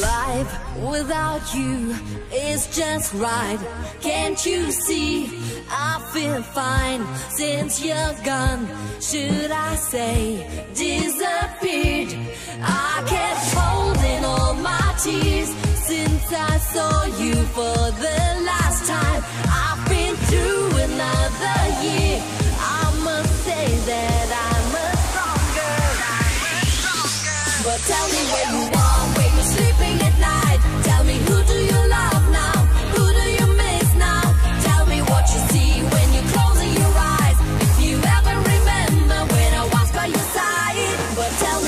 Life without you is just right. Can't you see? I feel fine since you're gone. Should I say disappeared? I kept holding all my tears since I saw you for the last time. I've been through another year. I must say that I'm a stronger. But tell me when you